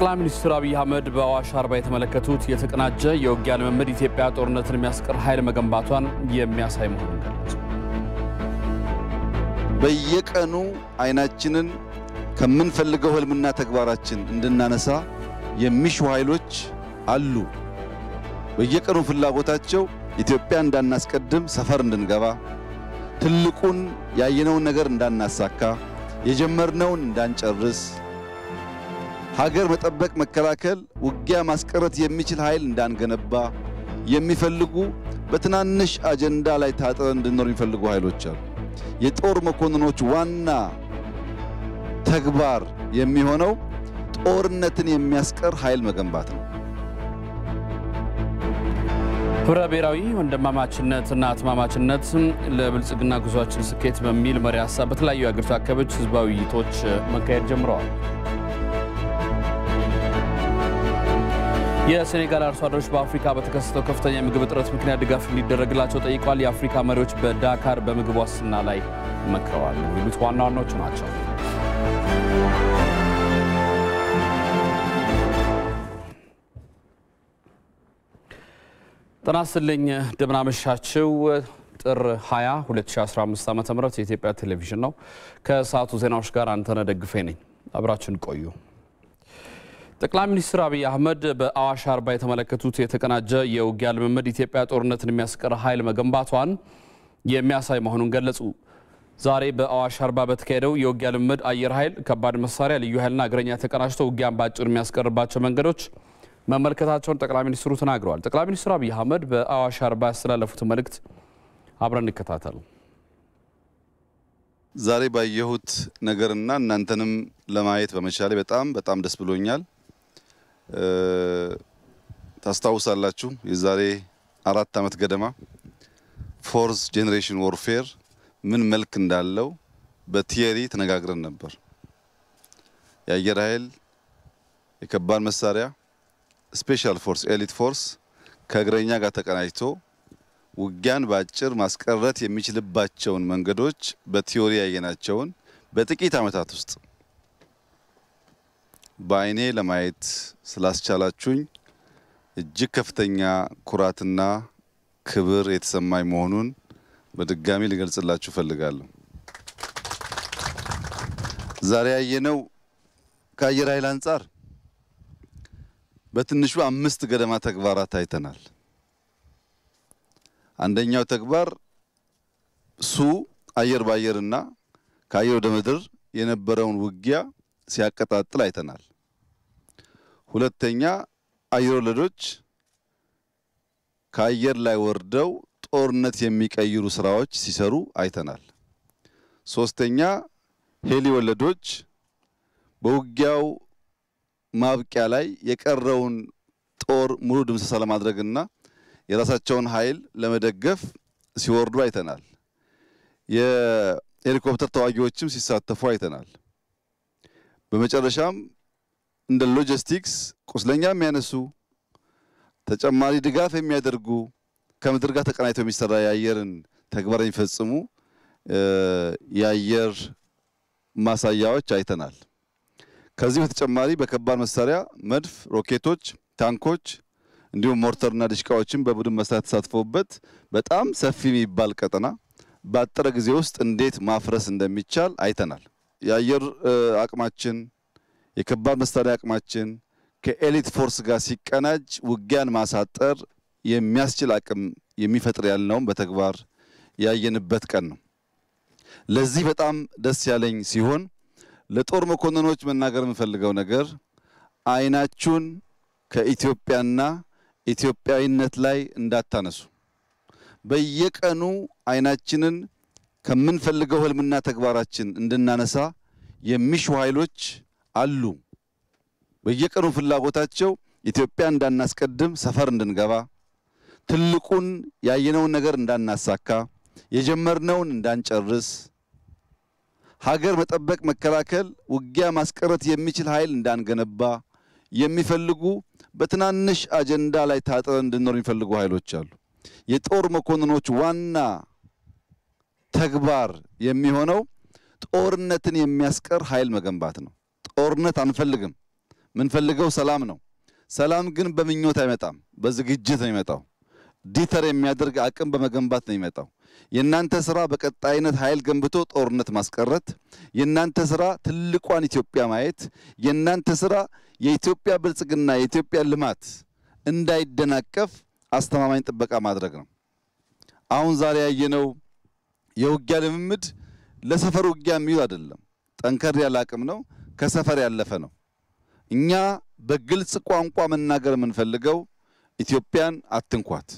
ጠቅላይ ሚኒስትር አብይ አህመድ በአዋሽ አርባ የተመለከቱት የተቀናጀ የውጊያ ልምምድ ኢትዮጵያ ጦርነትን የሚያስቀር ኃይል መገንባቷን የሚያሳይ መሆኑን ገለጹ። በየቀኑ አይናችንን ከምንፈልገው ህልምና ተግባራችን እንድናነሳ የሚሹ ኃይሎች አሉ። በየቀኑ ፍላጎታቸው ኢትዮጵያ እንዳናስቀድም፣ ሰፈር እንድንገባ፣ ትልቁን ያየነውን ነገር እንዳናሳካ፣ የጀመርነውን እንዳንጨርስ፣ ሀገር መጠበቅ፣ መከላከል፣ ውጊያ ማስቀረት የሚችል ኃይል እንዳንገነባ የሚፈልጉ በትናንሽ አጀንዳ ላይ ታጥረን እንድንኖር የሚፈልጉ ኃይሎች አሉ። የጦር መኮንኖች ዋና ተግባር የሚሆነው ጦርነትን የሚያስቀር ኃይል መገንባት ነው። ህብረ ብሔራዊ ወንድማማችነትና እህትማማችነት ለብልጽግና ጉዟችን ስኬት በሚል መሪ ሀሳብ በተለያዩ የአገሪቱ አካባቢዎች ህዝባዊ ውይይቶች መካሄድ ጀምረዋል። የሴኔጋል አርሶ አደሮች በአፍሪካ በተከሰተው ከፍተኛ የምግብ እጥረት ምክንያት ድጋፍ እንዲደረግላቸው ጠይቋል። የአፍሪካ መሪዎች በዳካር በምግብ ዋስትና ላይ መክረዋል። የሚሉት ዋና ዋናዎቹ ናቸው። ጤና ይስጥልኝ እንደምን አመሻችሁ። ጥር 20 2015 ዓ.ም የኢትዮጵያ ቴሌቪዥን ነው። ከሰዓቱ ዜናዎች ጋር አንተነህ ደግፌ ነኝ። አብራችን ቆዩ። ጠቅላይ ሚኒስትር አብይ አህመድ በአዋሽ አርባ የተመለከቱት የተቀናጀ የውጊያ ልምምድ ኢትዮጵያ ጦርነትን የሚያስቀር ኃይል መገንባቷን የሚያሳይ መሆኑን ገለጹ። ዛሬ በአዋሽ አርባ በተካሄደው የውጊያ ልምምድ አየር ኃይል፣ ከባድ መሳሪያ፣ ልዩ ኃይልና እግረኛ ተቀናጅተው ውጊያን በአጭር የሚያስቀርባቸው መንገዶች መመልከታቸውን ጠቅላይ ሚኒስትሩ ተናግረዋል። ጠቅላይ ሚኒስትር አብይ አህመድ በአዋሽ አርባ ያስተላለፉትን መልእክት አብረን እንከታተል። ዛሬ ባየሁት ነገርና እናንተንም ለማየት በመቻሌ በጣም በጣም ደስ ብሎኛል። ታስታውሳላችሁ የዛሬ አራት ዓመት ገደማ fourth generation warfare ምን መልክ እንዳለው በ theory ተነጋግረን ነበር። የአየር ኃይል፣ የከባድ መሳሪያ፣ special force፣ elite force ከእግረኛ ጋር ተቀናጅቶ ውጊያን በአጭር ማስቀረት የሚችልባቸውን መንገዶች በ theory ያየናቸውን በጥቂት ዓመታት ውስጥ በአይኔ ለማየት ስላስቻላችሁኝ እጅግ ከፍተኛ ኩራትና ክብር የተሰማኝ መሆኑን በድጋሚ ልገልጽላችሁ እፈልጋለሁ። ዛሬ ያየነው ከአየር ኃይል አንጻር በትንሹ አምስት ገደማ ተግባራት አይተናል። አንደኛው ተግባር ሱ አየር በአየርና ከአየር ወደ ምድር የነበረውን ውጊያ ሲያቀጣጥል አይተናል። ሁለተኛ አየር ወለዶች ከአየር ላይ ወርደው ጦርነት የሚቀይሩ ስራዎች ሲሰሩ አይተናል። ሶስተኛ ሄሊ ወለዶች በውጊያው ማብቂያ ላይ የቀረውን ጦር ሙሉ ድምሰሳ ለማድረግና የራሳቸውን ኃይል ለመደገፍ ሲወርዱ አይተናል። የሄሊኮፕተር ተዋጊዎችም ሲሳተፉ አይተናል። በመጨረሻም እንደ ሎጂስቲክስ ቁስለኛ የሚያነሱ ተጨማሪ ድጋፍ የሚያደርጉ ከምድር ጋር ተቀናጅተው የሚሰራ የአየርን ተግባር የሚፈጽሙ የአየር ማሳያዎች አይተናል። ከዚህ በተጨማሪ በከባድ መሳሪያ መድፍ፣ ሮኬቶች፣ ታንኮች እንዲሁም ሞርተርና ድሽቃዎችን በቡድን መስራት ተሳትፎበት በጣም ሰፊ የሚባል ቀጠና በአጠረ ጊዜ ውስጥ እንዴት ማፍረስ እንደሚቻል አይተናል። የአየር አቅማችን የከባድ መሳሪያ አቅማችን ከ elite force ጋር ሲቀናጅ ውጊያን ማሳጠር የሚያስችል አቅም የሚፈጥር ያልነውም በተግባር ያየንበት ቀን ነው። ለዚህ በጣም ደስ ያለኝ ሲሆን ለጦር መኮንኖች መናገር የምፈልገው ነገር አይናችሁን ከኢትዮጵያና ኢትዮጵያዊነት ላይ እንዳታነሱ። በየቀኑ አይናችንን ከምንፈልገው ህልምና ተግባራችን እንድናነሳ የሚሹ ኃይሎች አሉ። በየቀኑ ፍላጎታቸው ኢትዮጵያ እንዳናስቀድም፣ ሰፈር እንድንገባ፣ ትልቁን ያየነውን ነገር እንዳናሳካ፣ የጀመርነውን እንዳንጨርስ፣ ሀገር መጠበቅ፣ መከላከል፣ ውጊያ ማስቀረት የሚችል ኃይል እንዳንገነባ የሚፈልጉ በትናንሽ አጀንዳ ላይ ታጥረን እንድንኖር የሚፈልጉ ኃይሎች አሉ። የጦር መኮንኖች ዋና ተግባር የሚሆነው ጦርነትን የሚያስቀር ኃይል መገንባት ነው። ጦርነት አንፈልግም። የምንፈልገው ሰላም ነው። ሰላም ግን በምኞት አይመጣም፣ በዝግጅት ነው የሚመጣው። ዲተር የሚያደርግ አቅም በመገንባት ነው የሚመጣው። የእናንተ ስራ በቀጣይነት ኃይል ገንብቶ ጦርነት ማስቀረት፣ የእናንተ ስራ ትልቋን ኢትዮጵያ ማየት፣ የእናንተ ስራ የኢትዮጵያ ብልጽግና የኢትዮጵያ ልማት እንዳይደናቀፍ አስተማማኝ ጥበቃ ማድረግ ነው። አሁን ዛሬ ያየነው የውጊያ ልምምድ ለሰፈር ውጊያ የሚውል አይደለም። ጠንከር ያለ አቅም ነው። ከሰፈር ያለፈ ነው። እኛ በግልጽ ቋንቋ መናገር የምንፈልገው ኢትዮጵያን አትንኳት።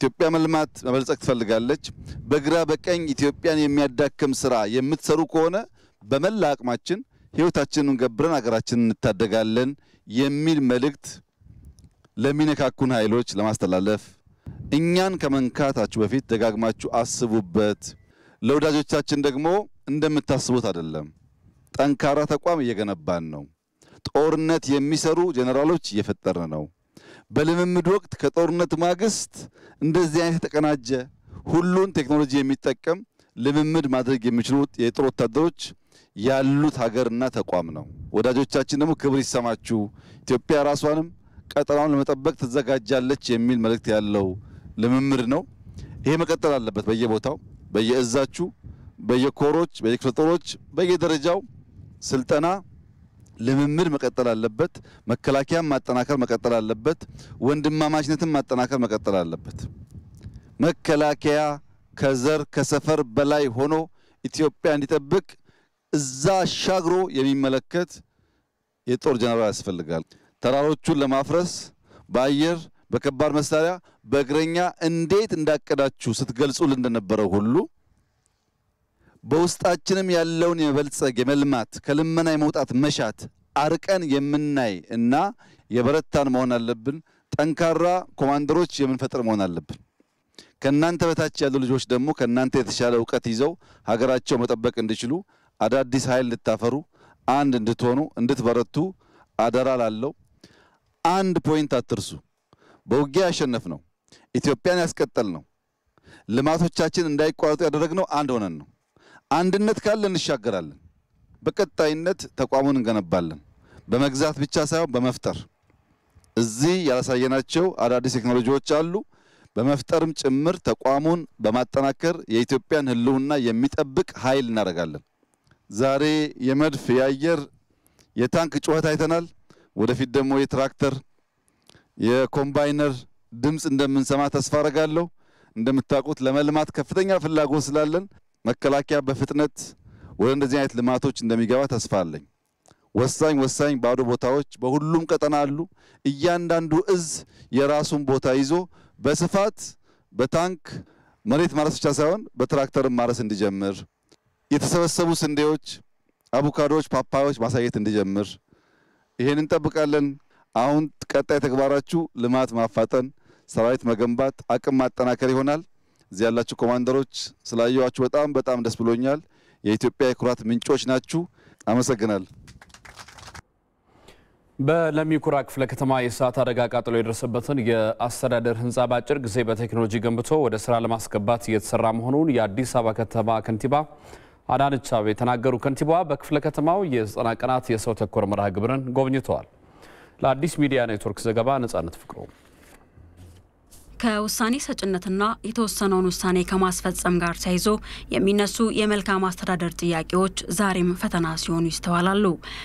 ኢትዮጵያ መልማት መበልጸግ ትፈልጋለች። በግራ በቀኝ ኢትዮጵያን የሚያዳክም ስራ የምትሰሩ ከሆነ በመላ አቅማችን ሕይወታችንን ገብረን ሀገራችንን እንታደጋለን የሚል መልእክት ለሚነካኩን ኃይሎች ለማስተላለፍ እኛን ከመንካታችሁ በፊት ደጋግማችሁ አስቡበት። ለወዳጆቻችን ደግሞ እንደምታስቡት አይደለም። ጠንካራ ተቋም እየገነባን ነው። ጦርነት የሚሰሩ ጀነራሎች እየፈጠርን ነው። በልምምድ ወቅት ከጦርነት ማግስት እንደዚህ አይነት የተቀናጀ ሁሉን ቴክኖሎጂ የሚጠቀም ልምምድ ማድረግ የሚችሉ የጦር ወታደሮች ያሉት ሀገርና ተቋም ነው። ወዳጆቻችን ደግሞ ክብር ይሰማችሁ፣ ኢትዮጵያ ራሷንም ቀጠናውን ለመጠበቅ ትዘጋጃለች የሚል መልእክት ያለው ልምምድ ነው። ይሄ መቀጠል አለበት። በየቦታው በየእዛችሁ፣ በየኮሮች፣ በየክፍለ ጦሮች፣ በየደረጃው ስልጠና ልምምድ መቀጠል አለበት። መከላከያም ማጠናከር መቀጠል አለበት። ወንድማማችነትን ማጠናከር መቀጠል አለበት። መከላከያ ከዘር ከሰፈር በላይ ሆኖ ኢትዮጵያ እንዲጠብቅ እዛ አሻግሮ የሚመለከት የጦር ጀነራል ያስፈልጋል። ተራሮቹን ለማፍረስ በአየር በከባድ መሳሪያ በእግረኛ እንዴት እንዳቀዳችሁ ስትገልጹልን እንደነበረው ሁሉ በውስጣችንም ያለውን የመበልጸግ የመልማት ከልመና የመውጣት መሻት አርቀን የምናይ እና የበረታን መሆን አለብን። ጠንካራ commander ኦች የምንፈጥር መሆን አለብን። ከእናንተ በታች ያሉ ልጆች ደግሞ ከእናንተ የተሻለ እውቀት ይዘው ሀገራቸው መጠበቅ እንዲችሉ አዳዲስ ኃይል እንድታፈሩ፣ አንድ እንድትሆኑ፣ እንድትበረቱ አደራ ላለው አንድ point አትርሱ። በውጊያ ያሸነፍነው፣ ኢትዮጵያን ያስቀጠልነው፣ ልማቶቻችን እንዳይቋረጡ ያደረግነው አንድ ሆነን ነው። አንድነት ካለ እንሻገራለን። በቀጣይነት ተቋሙን እንገነባለን። በመግዛት ብቻ ሳይሆን በመፍጠር እዚህ ያላሳየናቸው አዳዲስ ቴክኖሎጂዎች አሉ። በመፍጠርም ጭምር ተቋሙን በማጠናከር የኢትዮጵያን ሕልውና የሚጠብቅ ኃይል እናደርጋለን። ዛሬ የመድፍ የአየር የታንክ ጩኸት አይተናል። ወደፊት ደግሞ የትራክተር የኮምባይነር ድምፅ እንደምንሰማ ተስፋ አረጋለሁ። እንደምታውቁት ለመልማት ከፍተኛ ፍላጎት ስላለን መከላከያ በፍጥነት ወደ እንደዚህ አይነት ልማቶች እንደሚገባ ተስፋ አለኝ። ወሳኝ ወሳኝ ባዶ ቦታዎች በሁሉም ቀጠና አሉ። እያንዳንዱ እዝ የራሱን ቦታ ይዞ በስፋት በታንክ መሬት ማረስ ብቻ ሳይሆን በትራክተርም ማረስ እንዲጀምር፣ የተሰበሰቡ ስንዴዎች፣ አቮካዶዎች፣ ፓፓዮች ማሳየት እንዲጀምር ይሄን እንጠብቃለን። አሁን ቀጣይ ተግባራችሁ ልማት ማፋጠን፣ ሰራዊት መገንባት፣ አቅም ማጠናከር ይሆናል። እዚህ ያላችሁ ኮማንደሮች ስላየዋችሁ በጣም በጣም ደስ ብሎኛል። የኢትዮጵያ የኩራት ምንጮች ናችሁ። አመሰግናል። በለሚ ኩራ ክፍለ ከተማ የእሳት አደጋ ቃጠሎ የደረሰበትን የአስተዳደር ሕንፃ በአጭር ጊዜ በቴክኖሎጂ ገንብቶ ወደ ስራ ለማስገባት እየተሰራ መሆኑን የአዲስ አበባ ከተማ ከንቲባ አዳነች አቤቤ ተናገሩ። ከንቲባዋ በክፍለ ከተማው የዘጠና ቀናት የሰው ተኮር መርሃ ግብርን ጎብኝተዋል። ለአዲስ ሚዲያ ኔትወርክ ዘገባ ነጻነት ፍቅሩ ከውሳኔ ሰጭነትና የተወሰነውን ውሳኔ ከማስፈጸም ጋር ተያይዞ የሚነሱ የመልካም አስተዳደር ጥያቄዎች ዛሬም ፈተና ሲሆኑ ይስተዋላሉ።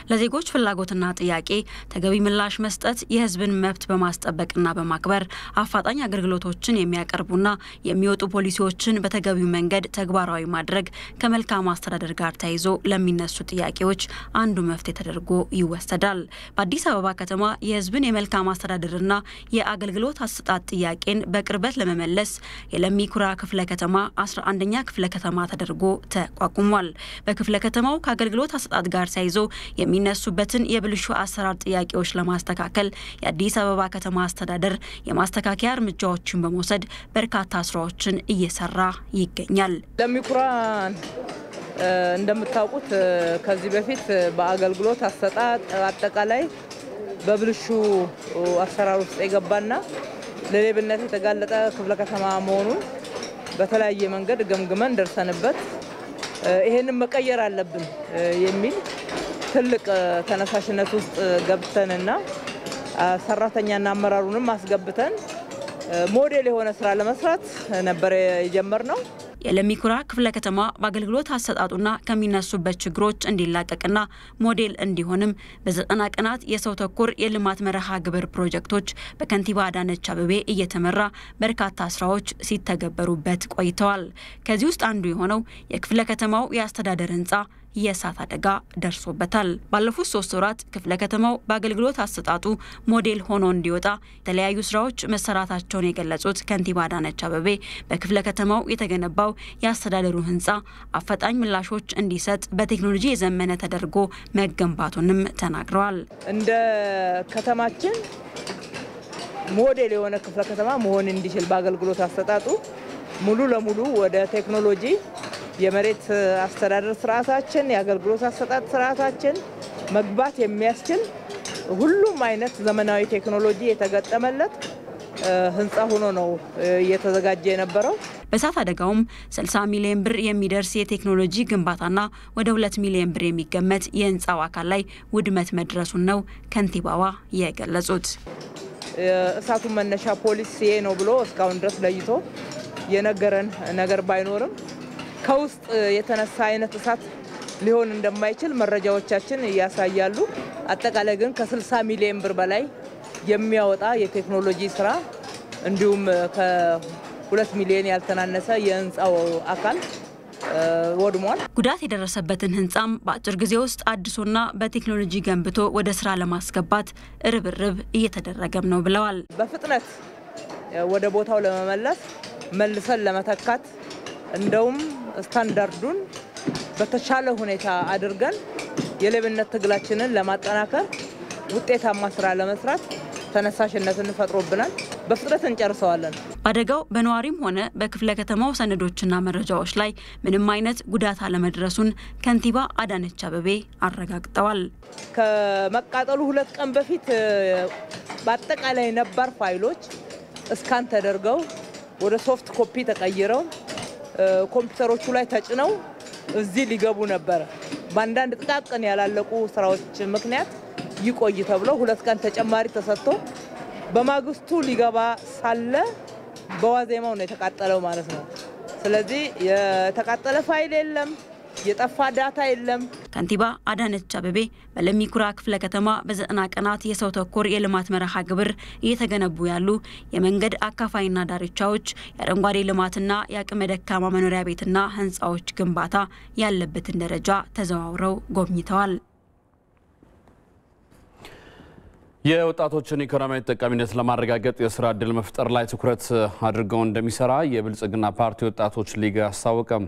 ለዜጎች ፍላጎትና ጥያቄ ተገቢ ምላሽ መስጠት የሕዝብን መብት በማስጠበቅና በማክበር አፋጣኝ አገልግሎቶችን የሚያቀርቡና የሚወጡ ፖሊሲዎችን በተገቢው መንገድ ተግባራዊ ማድረግ ከመልካም አስተዳደር ጋር ተያይዞ ለሚነሱ ጥያቄዎች አንዱ መፍትሄ ተደርጎ ይወሰዳል። በአዲስ አበባ ከተማ የሕዝብን የመልካም አስተዳደርና የአገልግሎት አሰጣጥ ጥያቄን በቅርበት ለመመለስ የለሚ ኩራ ክፍለ ከተማ 11ኛ ክፍለ ከተማ ተደርጎ ተቋቁሟል። በክፍለ ከተማው ከአገልግሎት አሰጣጥ ጋር ተያይዞ የሚነሱበትን የብልሹ አሰራር ጥያቄዎች ለማስተካከል የአዲስ አበባ ከተማ አስተዳደር የማስተካከያ እርምጃዎችን በመውሰድ በርካታ ስራዎችን እየሰራ ይገኛል። ለሚ ኩራ እንደምታውቁት ከዚህ በፊት በአገልግሎት አሰጣጥ አጠቃላይ በብልሹ አሰራር ውስጥ የገባና ለሌብነት የተጋለጠ ክፍለ ከተማ መሆኑን በተለያየ መንገድ ገምግመን ደርሰንበት ይሄንን መቀየር አለብን የሚል ትልቅ ተነሳሽነት ውስጥ ገብተንና ሰራተኛና አመራሩንም አስገብተን ሞዴል የሆነ ስራ ለመስራት ነበር የጀመርነው። የለሚ ኩራ ክፍለ ከተማ በአገልግሎት አሰጣጡና ከሚነሱበት ችግሮች እንዲላቀቅና ሞዴል እንዲሆንም በዘጠና ቀናት የሰው ተኮር የልማት መርሃ ግብር ፕሮጀክቶች በከንቲባ አዳነች አቤቤ እየተመራ በርካታ ስራዎች ሲተገበሩበት ቆይተዋል። ከዚህ ውስጥ አንዱ የሆነው የክፍለ ከተማው የአስተዳደር ህንፃ የእሳት አደጋ ደርሶበታል። ባለፉት ሶስት ወራት ክፍለ ከተማው በአገልግሎት አሰጣጡ ሞዴል ሆኖ እንዲወጣ የተለያዩ ስራዎች መሰራታቸውን የገለጹት ከንቲባ አዳነች አቤቤ በክፍለ ከተማው የተገነባው የአስተዳደሩ ህንፃ አፋጣኝ ምላሾች እንዲሰጥ በቴክኖሎጂ የዘመነ ተደርጎ መገንባቱንም ተናግረዋል። እንደ ከተማችን ሞዴል የሆነ ክፍለ ከተማ መሆን እንዲችል በአገልግሎት አሰጣጡ ሙሉ ለሙሉ ወደ ቴክኖሎጂ የመሬት አስተዳደር ስርዓታችን፣ የአገልግሎት አሰጣጥ ስርዓታችን መግባት የሚያስችል ሁሉም አይነት ዘመናዊ ቴክኖሎጂ የተገጠመለት ህንፃ ሆኖ ነው እየተዘጋጀ የነበረው። በእሳት አደጋውም 60 ሚሊዮን ብር የሚደርስ የቴክኖሎጂ ግንባታና ወደ 2 ሚሊዮን ብር የሚገመት የህንፃው አካል ላይ ውድመት መድረሱን ነው ከንቲባዋ የገለጹት። እሳቱን መነሻ ፖሊስ ይሄ ነው ብሎ እስካሁን ድረስ ለይቶ የነገረን ነገር ባይኖርም ከውስጥ የተነሳ አይነት እሳት ሊሆን እንደማይችል መረጃዎቻችን እያሳያሉ። አጠቃላይ ግን ከ60 ሚሊዮን ብር በላይ የሚያወጣ የቴክኖሎጂ ስራ እንዲሁም ከሁለት ሚሊዮን ያልተናነሰ የህንፃው አካል ወድሟል። ጉዳት የደረሰበትን ህንፃም በአጭር ጊዜ ውስጥ አድሶና በቴክኖሎጂ ገንብቶ ወደ ስራ ለማስገባት ርብርብ እየተደረገም ነው ብለዋል። በፍጥነት ወደ ቦታው ለመመለስ መልሰን ለመተካት እንደውም ስታንዳርዱን በተሻለ ሁኔታ አድርገን የሌብነት ትግላችንን ለማጠናከር ውጤታማ ስራ ለመስራት ተነሳሽነትን ፈጥሮብናል። በፍጥነት እንጨርሰዋለን። በአደጋው በነዋሪም ሆነ በክፍለ ከተማው ሰነዶችና መረጃዎች ላይ ምንም አይነት ጉዳት አለመድረሱን ከንቲባ አዳነች አቤቤ አረጋግጠዋል። ከመቃጠሉ ሁለት ቀን በፊት በአጠቃላይ ነባር ፋይሎች scan ተደርገው ወደ soft copy ተቀይረው ኮምፒውተሮቹ ላይ ተጭነው እዚህ ሊገቡ ነበረ። በአንዳንድ ጥቃቅን ያላለቁ ስራዎች ምክንያት ይቆይ ተብሎ ሁለት ቀን ተጨማሪ ተሰጥቶ በማግስቱ ሊገባ ሳለ በዋዜማው ነው የተቃጠለው ማለት ነው። ስለዚህ የተቃጠለ ፋይል የለም፣ የጠፋ data የለም። ከንቲባ አዳነች አቤቤ በለሚ ኩራ ክፍለ ከተማ በዘጠና ቀናት የሰው ተኮር የልማት መርሃ ግብር እየተገነቡ ያሉ የመንገድ አካፋይና ዳርቻዎች፣ የአረንጓዴ ልማትና የአቅመ ደካማ መኖሪያ ቤትና ህንፃዎች ግንባታ ያለበትን ደረጃ ተዘዋውረው ጎብኝተዋል። የወጣቶችን ኢኮኖሚያዊ ተጠቃሚነት ለማረጋገጥ የስራ እድል መፍጠር ላይ ትኩረት አድርገው እንደሚሰራ የብልጽግና ፓርቲ ወጣቶች ሊግ አስታወቀም።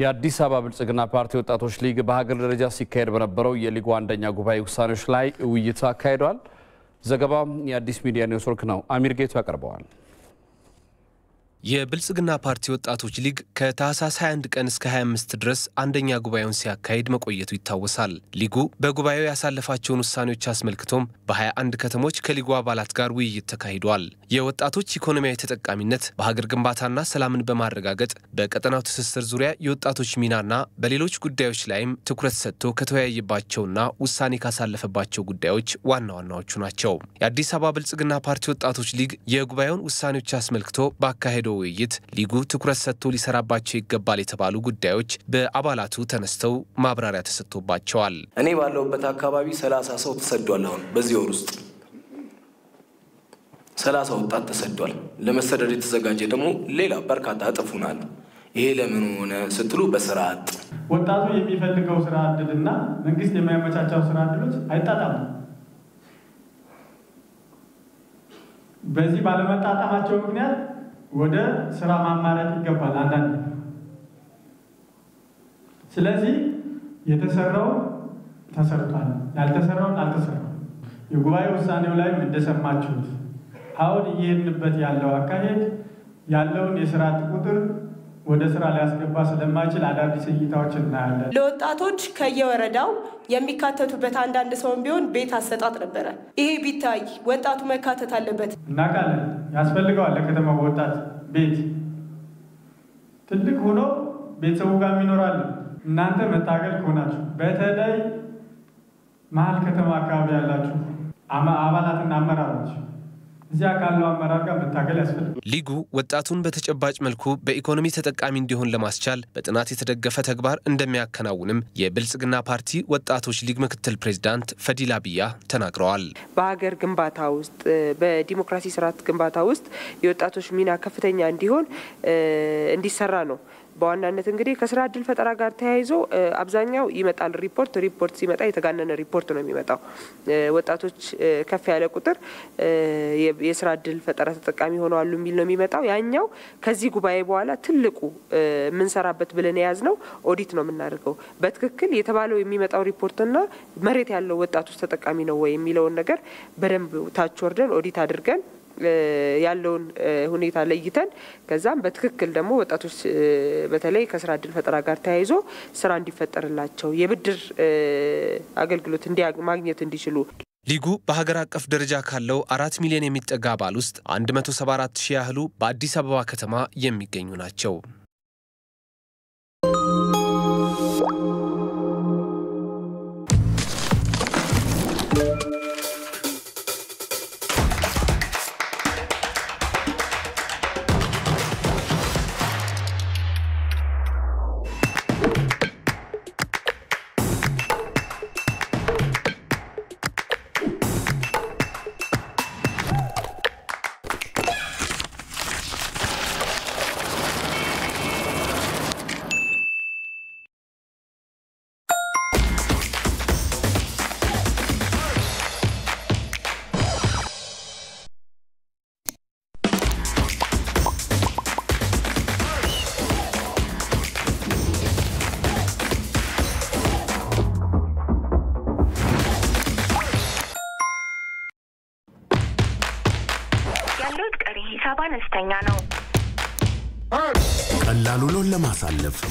የአዲስ አበባ ብልጽግና ፓርቲ ወጣቶች ሊግ በሀገር ደረጃ ሲካሄድ በነበረው የሊጉ አንደኛ ጉባኤ ውሳኔዎች ላይ ውይይት አካሂዷል። ዘገባው የአዲስ ሚዲያ ኔትወርክ ነው። አሚር ጌቱ ያቀርበዋል። የብልጽግና ፓርቲ ወጣቶች ሊግ ከታህሳስ 21 ቀን እስከ 25 ድረስ አንደኛ ጉባኤውን ሲያካሂድ መቆየቱ ይታወሳል። ሊጉ በጉባኤው ያሳለፋቸውን ውሳኔዎች አስመልክቶም በ21 ከተሞች ከሊጉ አባላት ጋር ውይይት ተካሂዷል። የወጣቶች ኢኮኖሚያዊ ተጠቃሚነት በሀገር ግንባታና ሰላምን በማረጋገጥ በቀጠናው ትስስር ዙሪያ የወጣቶች ሚናና በሌሎች ጉዳዮች ላይም ትኩረት ሰጥቶ ከተወያየባቸውና ውሳኔ ካሳለፈባቸው ጉዳዮች ዋና ዋናዎቹ ናቸው። የአዲስ አበባ ብልጽግና ፓርቲ ወጣቶች ሊግ የጉባኤውን ውሳኔዎች አስመልክቶ ባካሄደው ውይይት ሊጉ ትኩረት ሰጥቶ ሊሰራባቸው ይገባል የተባሉ ጉዳዮች በአባላቱ ተነስተው ማብራሪያ ተሰጥቶባቸዋል። እኔ ባለሁበት አካባቢ ሰላሳ ሰው ተሰዷል። አሁን በዚህ ወር ውስጥ ሰላሳ ወጣት ተሰዷል። ለመሰደድ የተዘጋጀ ደግሞ ሌላ በርካታ እጥፉናል። ይሄ ለምን ሆነ ስትሉ በስራ አጥ ወጣቱ የሚፈልገው ስራ እድልና መንግስት የሚያመቻቻው ስራ እድሎች አይጣጣሙም። በዚህ ባለመጣጣማቸው ምክንያት ወደ ስራ ማማረጥ ይገባል አንዳንድ ስለዚህ የተሰራው ተሰርቷል፣ ያልተሰራውን አልተሰራም። የጉባኤ ውሳኔው ላይም እንደሰማችሁት አሁን እየሄድንበት ያለው አካሄድ ያለውን አጥ ቁጥር ወደ ስራ ሊያስገባ ስለማይችል አዳዲስ እይታዎች እናያለን። ለወጣቶች ከየወረዳው የሚካተቱበት አንዳንድ ሰውን ቢሆን ቤት አሰጣጥ ነበረ። ይሄ ቢታይ ወጣቱ መካተት አለበት። እናውቃለን፣ ያስፈልገዋል። ለከተማው ወጣት ቤት ትልቅ ሆኖ ቤተሰቡ ጋር ይኖራል። እናንተ መታገል ከሆናችሁ በተለይ መሀል ከተማ አካባቢ ያላችሁ አባላትና አመራሮች እዚያ ካለው አመራር ጋር መታገል ያስፈልጋል። ሊጉ ወጣቱን በተጨባጭ መልኩ በኢኮኖሚ ተጠቃሚ እንዲሆን ለማስቻል በጥናት የተደገፈ ተግባር እንደሚያከናውንም የብልጽግና ፓርቲ ወጣቶች ሊግ ምክትል ፕሬዚዳንት ፈዲላ ቢያ ተናግረዋል። በሀገር ግንባታ ውስጥ በዲሞክራሲ ስርዓት ግንባታ ውስጥ የወጣቶች ሚና ከፍተኛ እንዲሆን እንዲሰራ ነው። በዋናነት እንግዲህ ከስራ እድል ፈጠራ ጋር ተያይዞ አብዛኛው ይመጣል ሪፖርት ሪፖርት ሲመጣ የተጋነነ ሪፖርት ነው የሚመጣው። ወጣቶች ከፍ ያለ ቁጥር የስራ እድል ፈጠራ ተጠቃሚ ሆነዋሉ የሚል ነው የሚመጣው። ያኛው ከዚህ ጉባኤ በኋላ ትልቁ የምንሰራበት ብለን የያዝ ነው ኦዲት ነው የምናደርገው። በትክክል የተባለው የሚመጣው ሪፖርትና መሬት ያለው ወጣቶች ተጠቃሚ ነው ወይ የሚለውን ነገር በደንብ ታች ወርደን ኦዲት አድርገን ያለውን ሁኔታ ለይተን ከዛም በትክክል ደግሞ ወጣቶች በተለይ ከስራ እድል ፈጠራ ጋር ተያይዞ ስራ እንዲፈጠርላቸው የብድር አገልግሎት ማግኘት እንዲችሉ ሊጉ በሀገር አቀፍ ደረጃ ካለው አራት ሚሊዮን የሚጠጋ አባል ውስጥ 174 ሺህ ያህሉ በአዲስ አበባ ከተማ የሚገኙ ናቸው።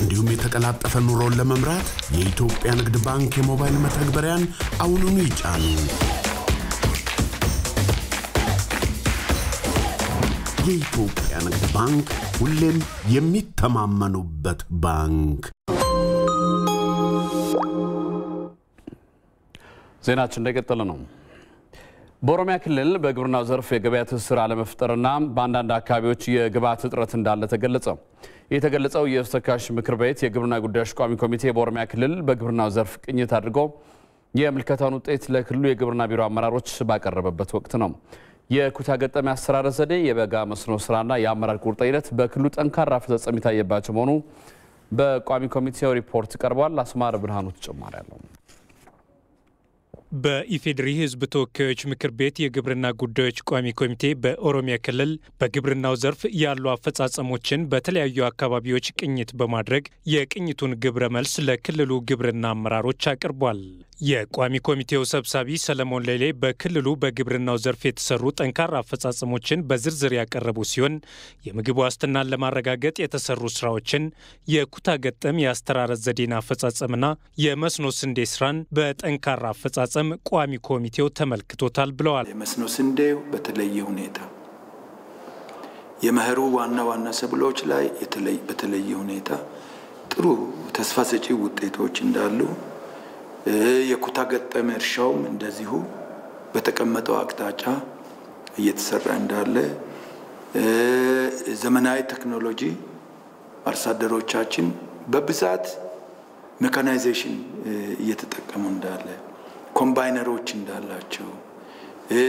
እንዲሁም የተቀላጠፈ ኑሮን ለመምራት የኢትዮጵያ ንግድ ባንክ የሞባይል መተግበሪያን አሁኑኑ ይጫኑ። የኢትዮጵያ ንግድ ባንክ ሁሌም የሚተማመኑበት ባንክ። ዜናችን እንደቀጠለ ነው። በኦሮሚያ ክልል በግብርናው ዘርፍ የገበያ ትስስር አለመፍጠርና በአንዳንድ አካባቢዎች የግብዓት እጥረት እንዳለ ተገለጸ። የተገለጸው የተወካዮች ምክር ቤት የግብርና ጉዳዮች ቋሚ ኮሚቴ በኦሮሚያ ክልል በግብርናው ዘርፍ ቅኝት አድርጎ የምልከታውን ውጤት ለክልሉ የግብርና ቢሮ አመራሮች ባቀረበበት ወቅት ነው። የኩታ ገጠሚ አሰራር ዘዴ፣ የበጋ መስኖ ስራና የአመራር ቁርጠኝነት በክልሉ ጠንካራ አፈጻጸም የታየባቸው መሆኑ በቋሚ ኮሚቴው ሪፖርት ቀርቧል። አስማር ብርሃኑ ተጨማሪ አለው። በኢፌዴሪ ሕዝብ ተወካዮች ምክር ቤት የግብርና ጉዳዮች ቋሚ ኮሚቴ በኦሮሚያ ክልል በግብርናው ዘርፍ ያሉ አፈጻጸሞችን በተለያዩ አካባቢዎች ቅኝት በማድረግ የቅኝቱን ግብረ መልስ ለክልሉ ግብርና አመራሮች አቅርቧል። የቋሚ ኮሚቴው ሰብሳቢ ሰለሞን ሌሌ በክልሉ በግብርናው ዘርፍ የተሰሩ ጠንካራ አፈጻጸሞችን በዝርዝር ያቀረቡ ሲሆን የምግብ ዋስትናን ለማረጋገጥ የተሰሩ ስራዎችን፣ የኩታ ገጠም የአስተራረስ ዘዴን አፈጻጸምና የመስኖ ስንዴ ስራን በጠንካራ አፈጻጸም ቋሚ ኮሚቴው ተመልክቶታል ብለዋል። የመስኖ ስንዴው በተለየ ሁኔታ የመኸሩ ዋና ዋና ሰብሎች ላይ በተለየ ሁኔታ ጥሩ ተስፋ ሰጪ ውጤቶች እንዳሉ የኩታ ገጠም እርሻውም እንደዚሁ በተቀመጠው አቅጣጫ እየተሰራ እንዳለ ዘመናዊ ቴክኖሎጂ አርሶ አደሮቻችን በብዛት mechanization እየተጠቀሙ እንዳለ ኮምባይነሮች እንዳላቸው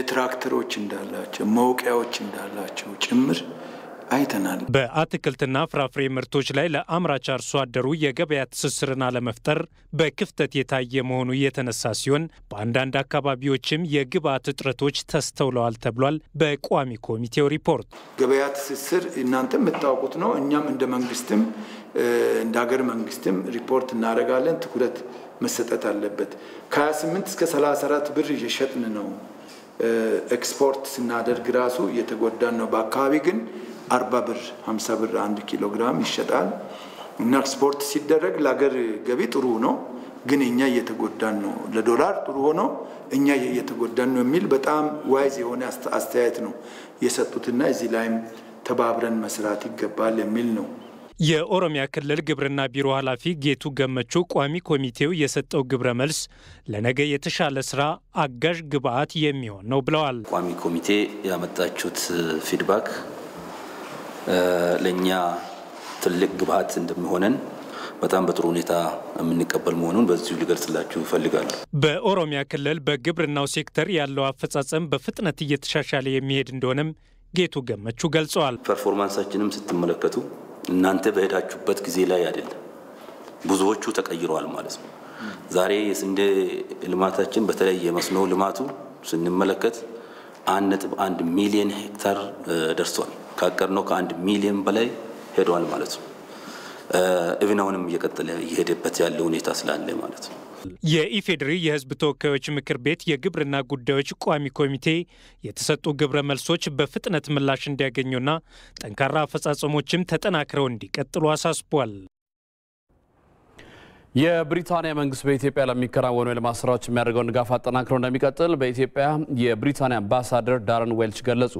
ትራክተሮች እንዳላቸው መውቂያዎች እንዳላቸው ጭምር አይተናል። በአትክልትና ፍራፍሬ ምርቶች ላይ ለአምራች አርሶ አደሩ የገበያ ትስስርን አለመፍጠር በክፍተት የታየ መሆኑ የተነሳ ሲሆን በአንዳንድ አካባቢዎችም የግብአት እጥረቶች ተስተውለዋል ተብሏል። በቋሚ ኮሚቴው ሪፖርት ገበያ ትስስር እናንተ የምታውቁት ነው። እኛም እንደ መንግስትም እንደ ሀገር መንግስትም ሪፖርት እናደርጋለን። ትኩረት መሰጠት አለበት። ከ28 እስከ 34 ብር እየሸጥን ነው። ኤክስፖርት ስናደርግ ራሱ እየተጎዳን ነው። በአካባቢ ግን አርባ ብር ሀምሳ ብር አንድ ኪሎ ግራም ይሸጣል እና ኤክስፖርት ሲደረግ ለሀገር ገቢ ጥሩ ነው፣ ግን እኛ እየተጎዳን ነው። ለዶላር ጥሩ ሆኖ እኛ እየተጎዳን ነው የሚል በጣም wise የሆነ አስተያየት ነው የሰጡትና እዚህ ላይም ተባብረን መስራት ይገባል የሚል ነው። የኦሮሚያ ክልል ግብርና ቢሮ ኃላፊ ጌቱ ገመቹ ቋሚ ኮሚቴው የሰጠው ግብረ መልስ ለነገ የተሻለ ስራ አጋዥ ግብአት የሚሆን ነው ብለዋል። ቋሚ ኮሚቴ ያመጣችሁት feedback ለእኛ ትልቅ ግብአት እንደሚሆነን በጣም በጥሩ ሁኔታ የምንቀበል መሆኑን በዚሁ ሊገልጽላችሁ እፈልጋለሁ። በኦሮሚያ ክልል በግብርናው ሴክተር ያለው አፈጻጸም በፍጥነት እየተሻሻለ የሚሄድ እንደሆነም ጌቱ ገመቹ ገልጸዋል። performance ኣችንም ስትመለከቱ እናንተ በሄዳችሁበት ጊዜ ላይ አይደለም፣ ብዙዎቹ ተቀይረዋል ማለት ነው። ዛሬ የስንዴ ልማታችን በተለይ የመስኖ ልማቱ ስንመለከት አንድ ነጥብ አንድ ሚሊዮን ሄክታር ደርሷል። ካቀድነው ከአንድ ሚሊዮን በላይ ሄደዋል ማለት ነው። even አሁንም እየቀጠለ እየሄደበት ያለ ሁኔታ ስላለ ማለት ነው። የኢፌዴሪ የሕዝብ ተወካዮች ምክር ቤት የግብርና ጉዳዮች ቋሚ ኮሚቴ የተሰጡ ግብረ መልሶች በፍጥነት ምላሽ እንዲያገኙና ጠንካራ አፈጻጸሞችም ተጠናክረው እንዲቀጥሉ አሳስቧል። የብሪታንያ መንግስት በኢትዮጵያ ለሚከናወኑ የልማት ስራዎች የሚያደርገውን ድጋፍ አጠናክረው እንደሚቀጥል በኢትዮጵያ የብሪታንያ አምባሳደር ዳረን ዌልች ገለጹ።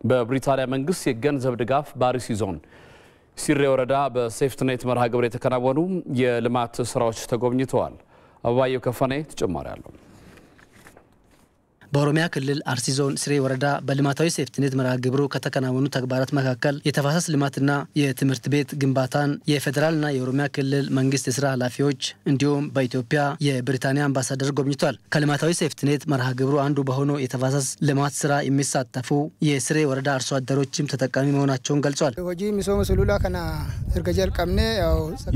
በብሪታንያ መንግስት የገንዘብ ድጋፍ በአርሲ ዞን ሲሬ ወረዳ በሴፍትኔት መርሃ ግብር የተከናወኑ የልማት ስራዎች ተጎብኝተዋል። አበባየው ከፈኔ ተጨማሪ አለው። በኦሮሚያ ክልል አርሲ ዞን ስሬ ወረዳ በልማታዊ ሴፍትኔት መርሃ ግብሩ ከተከናወኑ ተግባራት መካከል የተፋሰስ ልማትና የትምህርት ቤት ግንባታን የፌዴራልና የኦሮሚያ ክልል መንግስት የስራ ኃላፊዎች እንዲሁም በኢትዮጵያ የብሪታንያ አምባሳደር ጎብኝቷል። ከልማታዊ ሴፍትኔት መርሃ ግብሩ አንዱ በሆነው የተፋሰስ ልማት ስራ የሚሳተፉ የስሬ ወረዳ አርሶ አደሮችም ተጠቃሚ መሆናቸውን ገልጿል።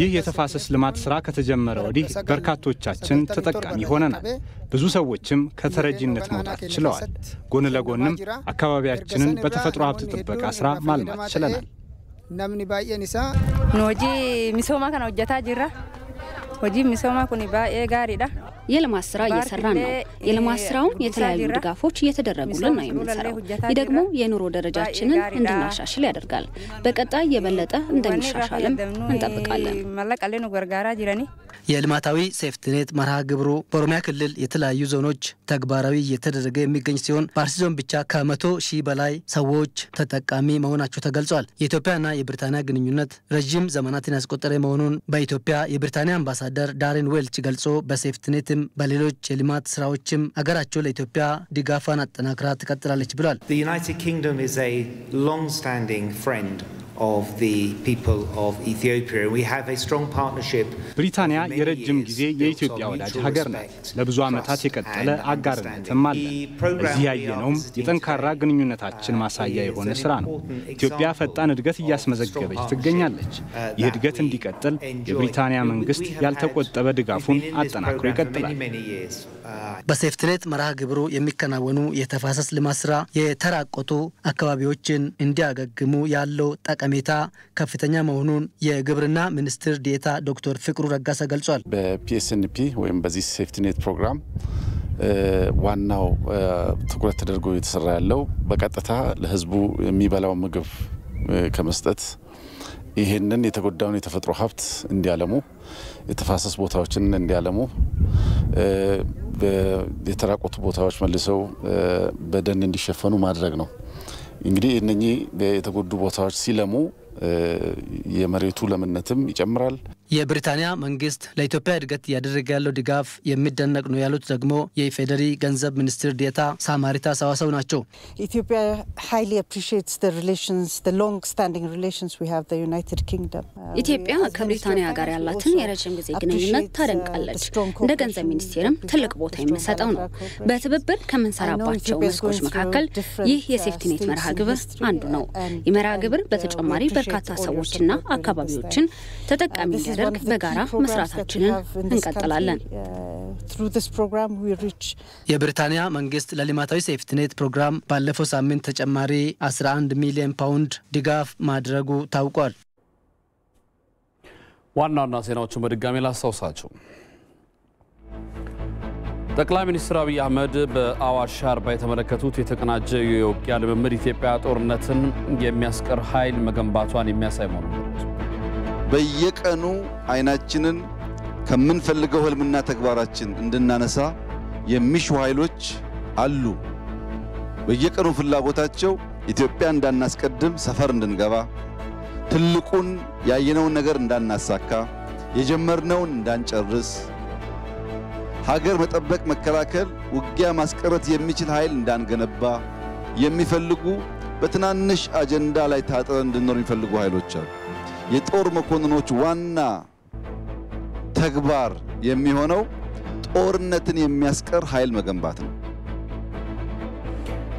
ይህ የተፋሰስ ልማት ስራ ከተጀመረ ወዲህ በርካቶቻችን ተጠቃሚ ሆነናል። ብዙ ሰዎችም ከተረጂነት መውጣት ችለዋል። ጎን ለጎንም አካባቢያችንን በተፈጥሮ ሀብት ጥበቃ ስራ ማልማት ችለናል። isaa nu hojii misoomaa kana hojjetaa jirra. Hojiin misoomaa kun baay'ee gaariidha. የልማት ስራ እየሰራን ነው። የልማት ስራውን የተለያዩ ድጋፎች እየተደረጉልን ነው የምንሰራው። ይህ ደግሞ የኑሮ ደረጃችንን እንድናሻሽል ያደርጋል። በቀጣይ የበለጠ እንደሚሻሻልም እንጠብቃለን።. የልማታዊ ሴፍትኔት መርሃ ግብሩ በኦሮሚያ ክልል የተለያዩ ዞኖች ተግባራዊ እየተደረገ የሚገኝ ሲሆን በአርሲ ዞን ብቻ ከመቶ ሺህ በላይ ሰዎች ተጠቃሚ መሆናቸው ተገልጿል። የኢትዮጵያና የብሪታንያ ግንኙነት ረዥም ዘመናትን ያስቆጠረ መሆኑን በኢትዮጵያ የብሪታንያ አምባሳደር ዳሬን ዌልች ገልጾ በሴፍትኔትም በሌሎች የልማት ስራዎችም አገራቸው ለኢትዮጵያ ድጋፏን አጠናክራ ትቀጥላለች ብሏል። The United Kingdom is a long-standing friend of the people of Ethiopia. We have a strong partnership. ብሪታንያ የረጅም ጊዜ የኢትዮጵያ ወዳጅ ሀገር ናት። ለብዙ ዓመታት የቀጠለ አጋርነትም አለ። እዚህ ያየነውም የጠንካራ ግንኙነታችን ማሳያ የሆነ ስራ ነው። ኢትዮጵያ ፈጣን እድገት እያስመዘገበች ትገኛለች። ይህ እድገት እንዲቀጥል የብሪታንያ መንግስት ያልተቆጠበ ድጋፉን አጠናክሮ ይቀጥላል። በሴፍትኔት መርሃ ግብሩ የሚከናወኑ የተፋሰስ ልማት ስራ የተራቆቱ አካባቢዎችን እንዲያገግሙ ያለው ጠቀሜታ ከፍተኛ መሆኑን የግብርና ሚኒስትር ዴኤታ ዶክተር ፍቅሩ ረጋሳ ገልጿል። በ PSNP ወይም በዚህ ሴፍትኔት ፕሮግራም ዋናው ትኩረት ተደርጎ የተሰራ ያለው በቀጥታ ለህዝቡ የሚበላው ምግብ ከመስጠት ይህንን የተጎዳውን የተፈጥሮ ሀብት እንዲያለሙ የተፋሰስ ቦታዎችን እንዲያለሙ የተራቆቱ ቦታዎች መልሰው በደን እንዲሸፈኑ ማድረግ ነው። እንግዲህ እነኚህ የተጎዱ ቦታዎች ሲለሙ የመሬቱ ለምነትም ይጨምራል። የብሪታንያ መንግስት ለኢትዮጵያ እድገት እያደረገ ያለው ድጋፍ የሚደነቅ ነው ያሉት ደግሞ የኢፌዴሪ ገንዘብ ሚኒስትር ዴታ ሳማሪታ ሰዋሰው ናቸው። ኢትዮጵያ highly appreciates the relations, the long-standing relations we have the United Kingdom. ኢትዮጵያ ከብሪታንያ ጋር ያላትን የረጅም ጊዜ ግንኙነት ታደንቃለች። እንደ ገንዘብ ሚኒስቴርም ትልቅ ቦታ የምሰጠው ነው። በትብብር ከምንሰራባቸው መስኮች መካከል ይህ የሴፍቲኔት መርሃ ግብር አንዱ ነው። ይህ መርሃ ግብር በተጨማሪ በርካታ ሰዎችና አካባቢዎችን ተጠቃሚ እንዲያደርግ በጋራ መስራታችንን እንቀጥላለን። የብሪታንያ መንግስት ለልማታዊ ሴፍትኔት ፕሮግራም ባለፈው ሳምንት ተጨማሪ 11 ሚሊዮን ፓውንድ ድጋፍ ማድረጉ ታውቋል። ዋና ዋና ዜናዎቹን በድጋሚ ላስታውሳችሁ። ጠቅላይ ሚኒስትር አብይ አህመድ በአዋሽ አርባ የተመለከቱት የተቀናጀ የውጊያ ልምምድ ኢትዮጵያ ጦርነትን የሚያስቀር ኃይል መገንባቷን የሚያሳይ ገለጹ። በየቀኑ አይናችንን ከምንፈልገው ህልምና ተግባራችን እንድናነሳ የሚሹ ኃይሎች አሉ። በየቀኑ ፍላጎታቸው ኢትዮጵያ እንዳናስቀድም ሰፈር እንድንገባ፣ ትልቁን ያየነውን ነገር እንዳናሳካ፣ የጀመርነውን እንዳንጨርስ፣ ሀገር መጠበቅ፣ መከላከል፣ ውጊያ ማስቀረት የሚችል ኃይል እንዳንገነባ የሚፈልጉ በትናንሽ አጀንዳ ላይ ታጥረን እንድንኖር የሚፈልጉ ኃይሎች አሉ። የጦር መኮንኖች ዋና ተግባር የሚሆነው ጦርነትን የሚያስቀር ኃይል መገንባት ነው።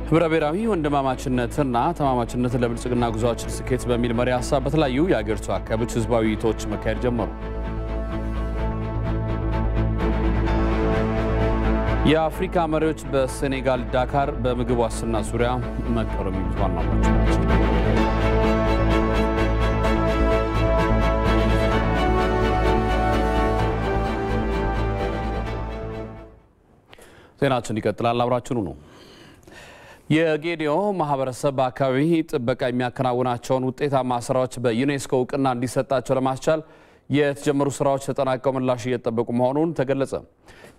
ህብረ ብሔራዊ ወንድማማችነትና ተማማችነትን ለብልጽግና ጉዞአችን ስኬት በሚል መሪ ሀሳብ በተለያዩ የአገሪቱ አካባቢዎች ህዝባዊ ውይይቶች መካሄድ ጀመሩ። የአፍሪካ መሪዎች በሴኔጋል ዳካር በምግብ ዋስትና ዙሪያ መከሩ። የሚሉት ዋና ናቸው። ዜናችን ይቀጥላል። አብራችኑ ነው። የጌዲዮ ማህበረሰብ በአካባቢ ጥበቃ የሚያከናውናቸውን ውጤታማ ስራዎች በዩኔስኮ እውቅና እንዲሰጣቸው ለማስቻል የተጀመሩ ስራዎች ተጠናቀው ምላሽ እየጠበቁ መሆኑን ተገለጸ።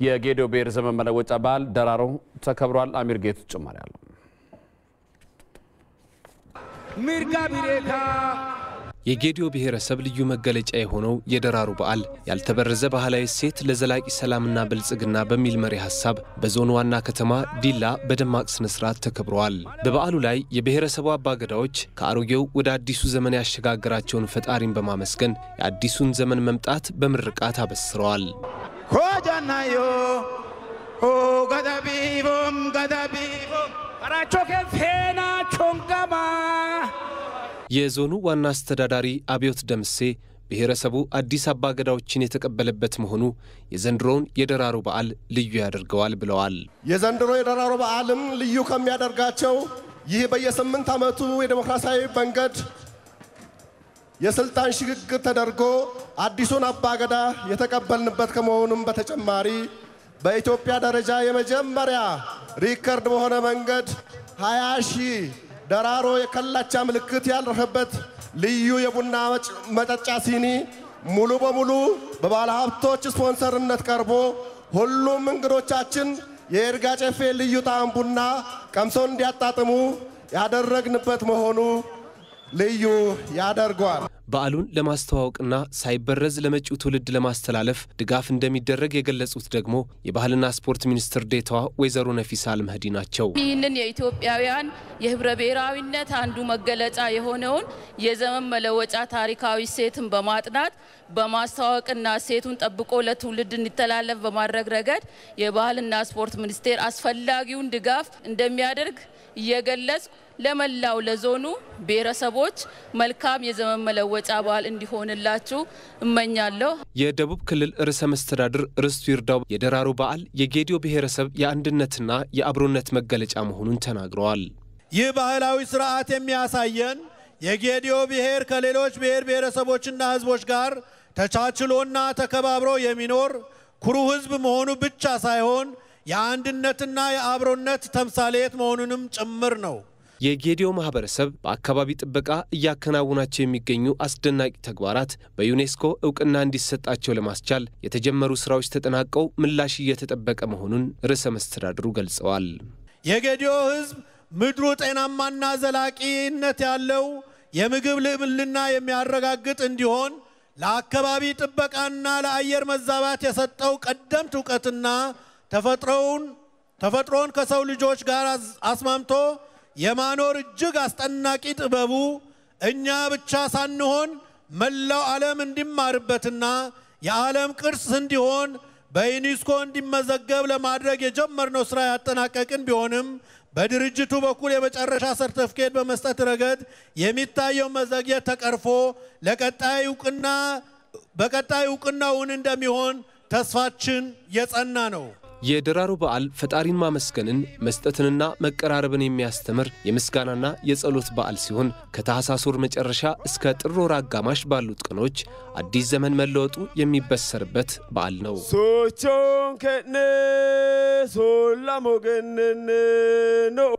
የጌዲዮ ብሔር ዘመን መለወጫ በዓል ደራሮ ተከብሯል። አሚር ጌቱ ጭማሪ አለው። የጌዲዮ ብሔረሰብ ልዩ መገለጫ የሆነው የደራሩ በዓል ያልተበረዘ ባህላዊ እሴት ለዘላቂ ሰላምና ብልጽግና በሚል መሪ ሀሳብ በዞኑ ዋና ከተማ ዲላ በደማቅ ስነ ስርዓት ተከብረዋል። በበዓሉ ላይ የብሔረሰቡ አባገዳዎች ከአሮጌው ወደ አዲሱ ዘመን ያሸጋገራቸውን ፈጣሪን በማመስገን የአዲሱን ዘመን መምጣት በምርቃት አበስረዋል። ኮጃናዮ ገዳቢቦም የዞኑ ዋና አስተዳዳሪ አብዮት ደምሴ ብሔረሰቡ አዲስ አባገዳዎችን የተቀበለበት መሆኑ የዘንድሮውን የደራሮ በዓል ልዩ ያደርገዋል ብለዋል። የዘንድሮ የደራሮ በዓልም ልዩ ከሚያደርጋቸው ይህ በየስምንት ዓመቱ የዴሞክራሲያዊ መንገድ የስልጣን ሽግግር ተደርጎ አዲሱን አባገዳ የተቀበልንበት ከመሆኑም በተጨማሪ በኢትዮጵያ ደረጃ የመጀመሪያ record በሆነ መንገድ 20 ሺህ ደራሮ የከላቻ ምልክት ያረፈበት ልዩ የቡና መጠጫ ሲኒ ሙሉ በሙሉ በባለ ሀብቶች ስፖንሰርነት ቀርቦ ሁሉም እንግዶቻችን የይርጋ ጨፌ ልዩ ጣዕም ቡና ቀምሰው እንዲያጣጥሙ ያደረግንበት መሆኑ ልዩ ያደርገዋል። በዓሉን ለማስተዋወቅና ሳይበረዝ ለመጪው ትውልድ ለማስተላለፍ ድጋፍ እንደሚደረግ የገለጹት ደግሞ የባህልና ስፖርት ሚኒስትር ዴታዋ ወይዘሮ ነፊሳ አልመህዲ ናቸው። ይህንን የኢትዮጵያውያን የህብረ ብሔራዊነት አንዱ መገለጫ የሆነውን የዘመን መለወጫ ታሪካዊ እሴትን በማጥናት በማስተዋወቅና እሴቱን ጠብቆ ለትውልድ እንዲተላለፍ በማድረግ ረገድ የባህልና ስፖርት ሚኒስቴር አስፈላጊውን ድጋፍ እንደሚያደርግ እየገለጽ ለመላው ለዞኑ ብሔረሰቦች መልካም የዘመን መለወጫ በዓል እንዲሆንላችሁ እመኛለሁ። የደቡብ ክልል ርዕሰ መስተዳድር ርስቱ ይርዳው የደራሮ በዓል የጌዲዮ ብሔረሰብ የአንድነትና የአብሮነት መገለጫ መሆኑን ተናግረዋል። ይህ ባህላዊ ስርዓት የሚያሳየን የጌዲዮ ብሔር ከሌሎች ብሔር ብሔረሰቦችና ህዝቦች ጋር ተቻችሎና ተከባብሮ የሚኖር ኩሩ ህዝብ መሆኑ ብቻ ሳይሆን የአንድነትና የአብሮነት ተምሳሌት መሆኑንም ጭምር ነው። የጌዲዮ ማህበረሰብ በአካባቢ ጥበቃ እያከናወናቸው የሚገኙ አስደናቂ ተግባራት በዩኔስኮ እውቅና እንዲሰጣቸው ለማስቻል የተጀመሩ ስራዎች ተጠናቀው ምላሽ እየተጠበቀ መሆኑን ርዕሰ መስተዳድሩ ገልጸዋል። የጌዲዮ ህዝብ ምድሩ ጤናማና ዘላቂነት ያለው የምግብ ልዕልና የሚያረጋግጥ እንዲሆን ለአካባቢ ጥበቃና ለአየር መዛባት የሰጠው ቀደምት እውቀትና ተፈጥሮውን ተፈጥሮን ከሰው ልጆች ጋር አስማምቶ የማኖር እጅግ አስጠናቂ ጥበቡ እኛ ብቻ ሳንሆን መላው ዓለም እንዲማርበትና የዓለም ቅርስ እንዲሆን በዩኔስኮ እንዲመዘገብ ለማድረግ የጀመርነው ስራ ያጠናቀቅን ቢሆንም በድርጅቱ በኩል የመጨረሻ ሰርተፍኬት በመስጠት ረገድ የሚታየው መዘግየት ተቀርፎ ለቀጣይ እውቅና በቀጣይ እውቅናውን እንደሚሆን ተስፋችን የጸና ነው። የደራሮ በዓል ፈጣሪን ማመስገንን መስጠትንና መቀራረብን የሚያስተምር የምስጋናና የጸሎት በዓል ሲሆን ከታህሳስ ወር መጨረሻ እስከ ጥር ወር አጋማሽ ባሉት ቀኖች አዲስ ዘመን መለወጡ የሚበሰርበት በዓል ነው። ሶቾን ከነ ሶላሞገነን ነው።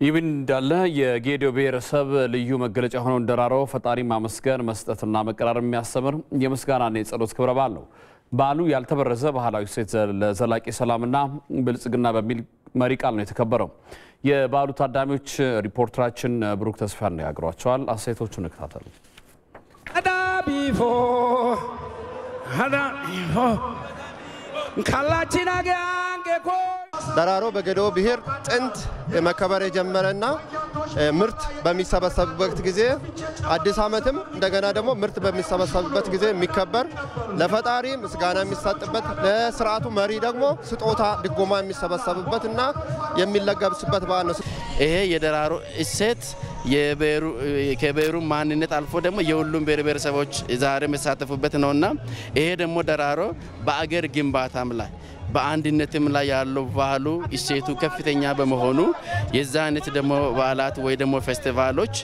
ይህ እንዳለ የጌዲዮ ብሔረሰብ ልዩ መገለጫ የሆነውን ደራሮ ፈጣሪ ማመስገን መስጠትና መቀራረብ የሚያስተምር የምስጋናና የጸሎት ክብረ በዓል ነው። በዓሉ ያልተበረዘ ባህላዊ እሴት ለዘላቂ ሰላምና ብልጽግና በሚል መሪ ቃል ነው የተከበረው። የበዓሉ ታዳሚዎች ሪፖርተራችን ብሩክ ተስፋ ያነጋግሯቸዋል። አስተያየቶቹን አገንጌኮ ደራሮ በገዶ ብሔር ጥንት መከበር የጀመረና ምርት በሚሰበሰብበት ጊዜ አዲስ ዓመትም እንደገና ደግሞ ምርት በሚሰበሰብበት ጊዜ የሚከበር ለፈጣሪ ምስጋና የሚሰጥበት ለስርዓቱ መሪ ደግሞ ስጦታ ድጎማ የሚሰበሰብበት እና የሚለገብስበት በዓል ነው። ይሄ የደራሮ እሴት ከብሔሩ ማንነት አልፎ ደግሞ የሁሉም ብሔር ብሔረሰቦች ዛሬ የሚሳተፉበት ነውና ይሄ ደግሞ ደራሮ በአገር ግንባታም ላይ በአንድነትም ላይ ያለው ባህሉ እሴቱ ከፍተኛ በመሆኑ የዛ አይነት ደግሞ በዓላት ወይ ደግሞ ፌስቲቫሎች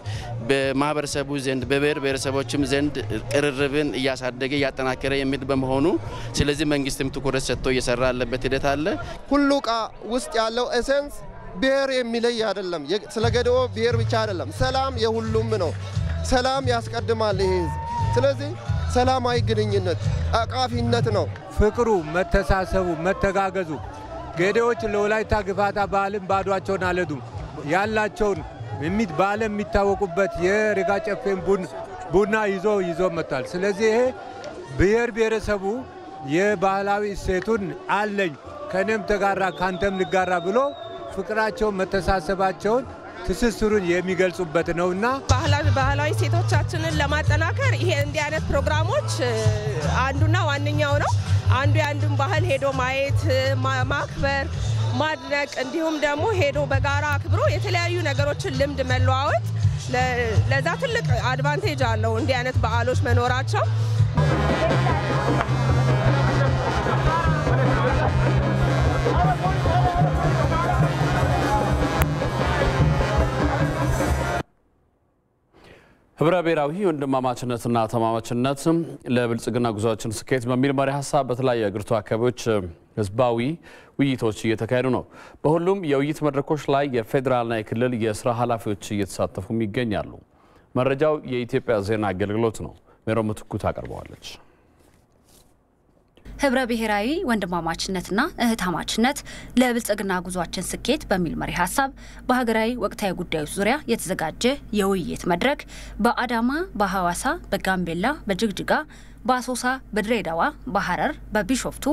በማህበረሰቡ ዘንድ በብሔር ብሔረሰቦችም ዘንድ ቅርርብን እያሳደገ እያጠናከረ የሚል በመሆኑ ስለዚህ መንግስትም ትኩረት ሰጥቶ እየሰራ ያለበት ሂደት አለ። ሁሉ እቃ ውስጥ ያለው essence ብሔር የሚለይ አይደለም። ስለ ጌዴኦ ብሔር ብቻ አይደለም። ሰላም የሁሉም ነው። ሰላም ያስቀድማል ይሄ ህዝብ። ስለዚህ ሰላማዊ ግንኙነት አቃፊነት ነው። ፍቅሩ፣ መተሳሰቡ፣ መተጋገዙ ገዴዎች ለወላይታ ግፋታ በዓልን ባዷቸውን አልሄዱም። ያላቸውን በዓለም የሚታወቁበት የሬጋ ጨፌን ቡና ይዞ ይዞ መጥቷል። ስለዚህ ይሄ ብሔር ብሔረሰቡ የባህላዊ እሴቱን አለኝ ከእኔም ተጋራ ካንተም ልጋራ ብሎ ፍቅራቸውን መተሳሰባቸውን ትስስሩን የሚገልጹበት ነውና ባህላዊ ሴቶቻችንን ለማጠናከር ይሄ እንዲህ አይነት ፕሮግራሞች አንዱና ዋነኛው ነው። አንዱ የአንዱን ባህል ሄዶ ማየት፣ ማክበር፣ ማድነቅ እንዲሁም ደግሞ ሄዶ በጋራ አክብሮ የተለያዩ ነገሮችን ልምድ መለዋወጥ ለዛ ትልቅ advantage አለው እንዲህ አይነት በዓሎች መኖራቸው። ህብረ ብሔራዊ ወንድማማችነትና ተማማችነት ለብልጽግና ጉዟችን ስኬት በሚል መሪ ሀሳብ በተለያዩ የአገሪቱ አካባቢዎች ህዝባዊ ውይይቶች እየተካሄዱ ነው። በሁሉም የውይይት መድረኮች ላይ የፌዴራልና የክልል የስራ ኃላፊዎች እየተሳተፉም ይገኛሉ። መረጃው የኢትዮጵያ ዜና አገልግሎት ነው። ሜሮ ምትኩ ታቀርበዋለች። ህብረ ብሔራዊ ወንድማማችነትና እህታማችነት ለብልጽግና ጉዟችን ስኬት በሚል መሪ ሀሳብ በሀገራዊ ወቅታዊ ጉዳዮች ዙሪያ የተዘጋጀ የውይይት መድረክ በአዳማ፣ በሐዋሳ፣ በጋምቤላ፣ በጅግጅጋ፣ በአሶሳ፣ በድሬዳዋ፣ በሐረር፣ በቢሾፍቱ፣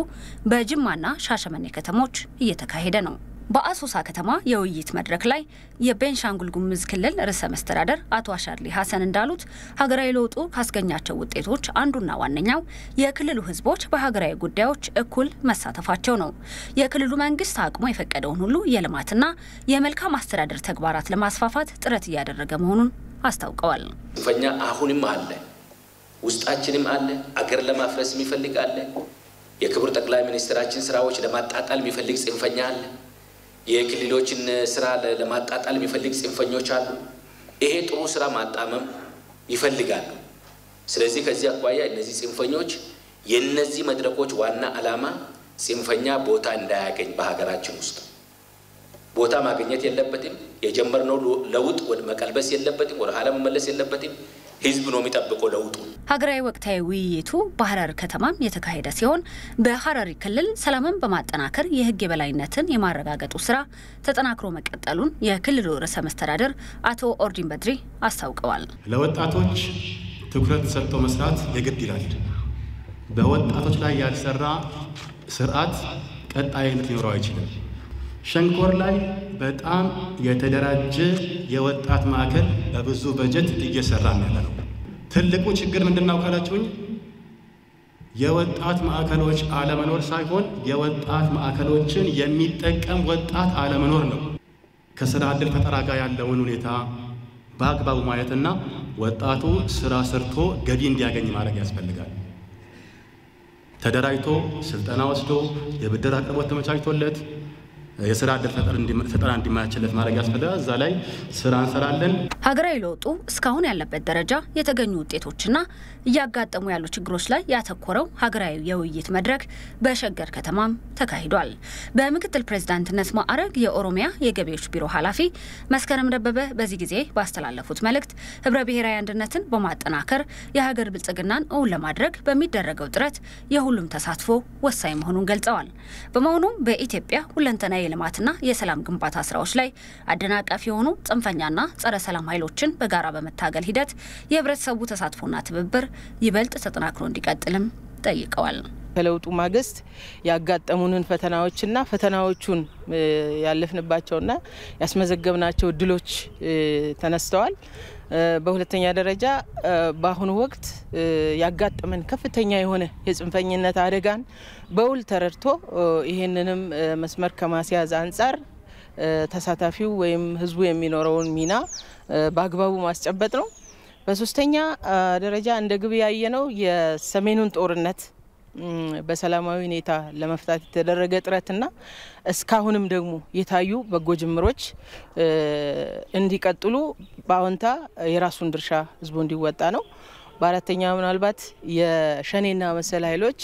በጅማና ሻሸመኔ ከተሞች እየተካሄደ ነው። በአሶሳ ከተማ የውይይት መድረክ ላይ የቤንሻንጉል ጉሙዝ ክልል ርዕሰ መስተዳደር አቶ አሻድሊ ሀሰን እንዳሉት ሀገራዊ ለውጡ ካስገኛቸው ውጤቶች አንዱና ዋነኛው የክልሉ ህዝቦች በሀገራዊ ጉዳዮች እኩል መሳተፋቸው ነው። የክልሉ መንግስት አቅሙ የፈቀደውን ሁሉ የልማትና የመልካም አስተዳደር ተግባራት ለማስፋፋት ጥረት እያደረገ መሆኑን አስታውቀዋል። ጽንፈኛ አሁንም አለ፣ ውስጣችንም አለ። አገር ለማፍረስ የሚፈልግ አለ። የክቡር ጠቅላይ ሚኒስትራችን ስራዎች ለማጣጣል የሚፈልግ ጽንፈኛ አለ። የክልሎችን ስራ ለማጣጣል የሚፈልግ ጽንፈኞች አሉ። ይሄ ጥሩ ስራ ማጣመም ይፈልጋሉ። ስለዚህ ከዚህ አኳያ እነዚህ ጽንፈኞች የእነዚህ መድረኮች ዋና ዓላማ ጽንፈኛ ቦታ እንዳያገኝ በሀገራችን ውስጥ ቦታ ማግኘት የለበትም። የጀመርነው ለውጥ ወደ መቀልበስ የለበትም። ወደ ኋላ መመለስ የለበትም። ህዝብ ነው የሚጠብቀው ለውጡ። ሀገራዊ ወቅታዊ ውይይቱ በሐረር ከተማም የተካሄደ ሲሆን በሐረሪ ክልል ሰላምን በማጠናከር የህግ የበላይነትን የማረጋገጡ ስራ ተጠናክሮ መቀጠሉን የክልሉ ርዕሰ መስተዳደር አቶ ኦርዲን በድሪ አስታውቀዋል። ለወጣቶች ትኩረት ሰጥቶ መስራት የግድ ይላል። በወጣቶች ላይ ያልሰራ ስርዓት ቀጣይነት ሊኖረው አይችልም። ሸንኮር ላይ በጣም የተደራጀ የወጣት ማዕከል በብዙ በጀት እየሰራ ያለ ነው። ትልቁ ችግር ምንድን ነው ካላችሁኝ፣ የወጣት ማዕከሎች አለመኖር ሳይሆን የወጣት ማዕከሎችን የሚጠቀም ወጣት አለመኖር ነው። ከስራ ዕድል ፈጠራ ጋር ያለውን ሁኔታ በአግባቡ ማየትና ወጣቱ ስራ ሰርቶ ገቢ እንዲያገኝ ማድረግ ያስፈልጋል። ተደራጅቶ ስልጠና ወስዶ የብድር አቅርቦት ተመቻችቶለት የስራ ዕድል ፈጠራ እንዲመቻችለት ማድረግ ያስፈልጋል። እዛ ላይ ስራ እንሰራለን። ሀገራዊ ለውጡ እስካሁን ያለበት ደረጃ የተገኙ ውጤቶችና እያጋጠሙ ያሉ ችግሮች ላይ ያተኮረው ሀገራዊ የውይይት መድረክ በሸገር ከተማም ተካሂዷል። በምክትል ፕሬዝዳንትነት ማዕረግ የኦሮሚያ የገቢዎች ቢሮ ኃላፊ መስከረም ደበበ በዚህ ጊዜ ባስተላለፉት መልእክት ህብረ ብሔራዊ አንድነትን በማጠናከር የሀገር ብልጽግናን እውን ለማድረግ በሚደረገው ጥረት የሁሉም ተሳትፎ ወሳኝ መሆኑን ገልጸዋል። በመሆኑም በኢትዮጵያ ሁለንተናዊ የልማትና የሰላም ግንባታ ስራዎች ላይ አደናቃፊ የሆኑ ጽንፈኛና ጸረ ሰላም ኃይሎችን በጋራ በመታገል ሂደት የህብረተሰቡ ተሳትፎና ትብብር ይበልጥ ተጠናክሮ እንዲቀጥልም ጠይቀዋል። ከለውጡ ማግስት ያጋጠሙንን ፈተናዎችና ፈተናዎቹን ያለፍንባቸውና ያስመዘገብናቸው እድሎች ተነስተዋል። በሁለተኛ ደረጃ በአሁኑ ወቅት ያጋጠመን ከፍተኛ የሆነ የጽንፈኝነት አደጋን በውል ተረድቶ ይህንንም መስመር ከማስያዝ አንጻር ተሳታፊው ወይም ህዝቡ የሚኖረውን ሚና በአግባቡ ማስጨበጥ ነው። በሶስተኛ ደረጃ እንደ ግብ ያየነው የሰሜኑን ጦርነት በሰላማዊ ሁኔታ ለመፍታት የተደረገ ጥረትና እስካሁንም ደግሞ የታዩ በጎ ጅምሮች እንዲቀጥሉ በአዎንታ የራሱን ድርሻ ህዝቡ እንዲወጣ ነው። በአራተኛ ምናልባት የሸኔና መሰል ኃይሎች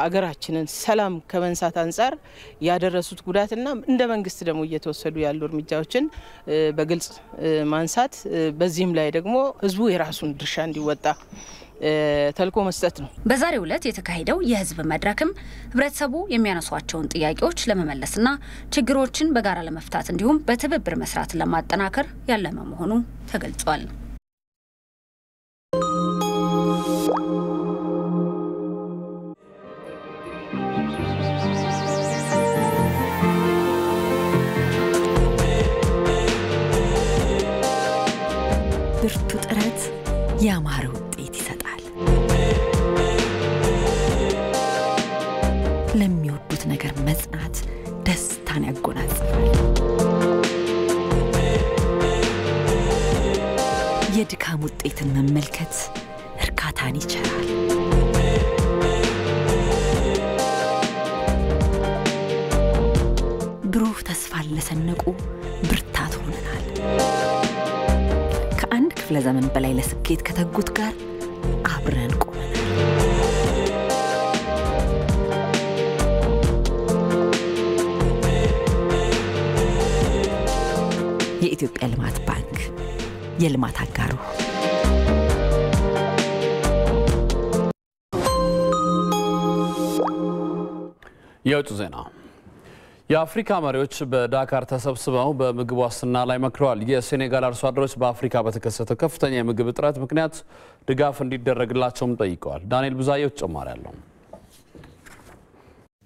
ሀገራችንን ሰላም ከመንሳት አንጻር ያደረሱት ጉዳትና እንደ መንግስት ደግሞ እየተወሰዱ ያሉ እርምጃዎችን በግልጽ ማንሳት፣ በዚህም ላይ ደግሞ ህዝቡ የራሱን ድርሻ እንዲወጣ ተልኮ መስጠት ነው። በዛሬው ዕለት የተካሄደው የህዝብ መድረክም ህብረተሰቡ የሚያነሷቸውን ጥያቄዎች ለመመለስና ችግሮችን በጋራ ለመፍታት እንዲሁም በትብብር መስራትን ለማጠናከር ያለመ መሆኑ ተገልጿል። ብርቱ ጥረት ያማረ ውጤት ይሰጣል። ለሚወዱት ነገር መጽናት ደስታን ያጎናጽፋል። የድካም ውጤትን መመልከት እርካታን ይቸራል። ብሩህ ተስፋን ለሰነቁ ብርታት ሆነናል። ከአንድ ክፍለ ዘመን በላይ ለስኬት ከተጉት ጋር አብረን ቆመናል። የኢትዮጵያ ልማት ባንክ የልማት አጋሩ የውጭ ዜና የአፍሪካ መሪዎች በዳካር ተሰብስበው በምግብ ዋስትና ላይ መክረዋል። የሴኔጋል አርሶ አደሮች በአፍሪካ በተከሰተው ከፍተኛ የምግብ እጥረት ምክንያት ድጋፍ እንዲደረግላቸውም ጠይቀዋል። ዳንኤል ብዙአየሁ ተጨማሪ አለው።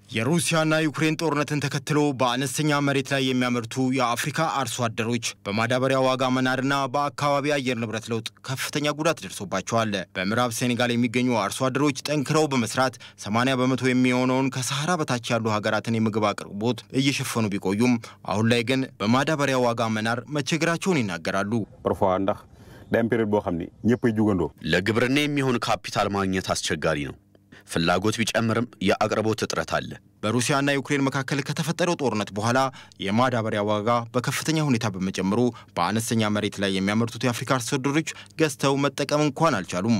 የሩሲያና ዩክሬን ጦርነትን ተከትሎ በአነስተኛ መሬት ላይ የሚያመርቱ የአፍሪካ አርሶ አደሮች በማዳበሪያ ዋጋ መናርና በአካባቢ አየር ንብረት ለውጥ ከፍተኛ ጉዳት ደርሶባቸዋል። በምዕራብ ሴኔጋል የሚገኙ አርሶ አደሮች ጠንክረው በመስራት 80 በመቶ የሚሆነውን ከሰሃራ በታች ያሉ ሀገራትን የምግብ አቅርቦት እየሸፈኑ ቢቆዩም አሁን ላይ ግን በማዳበሪያ ዋጋ መናር መቸገራቸውን ይናገራሉ። ለግብርና የሚሆን ካፒታል ማግኘት አስቸጋሪ ነው። ፍላጎት ቢጨምርም የአቅርቦት እጥረት አለ። በሩሲያና ዩክሬን መካከል ከተፈጠረው ጦርነት በኋላ የማዳበሪያ ዋጋ በከፍተኛ ሁኔታ በመጨመሩ በአነስተኛ መሬት ላይ የሚያመርቱት የአፍሪካ አርሶ አደሮች ገዝተው መጠቀም እንኳን አልቻሉም።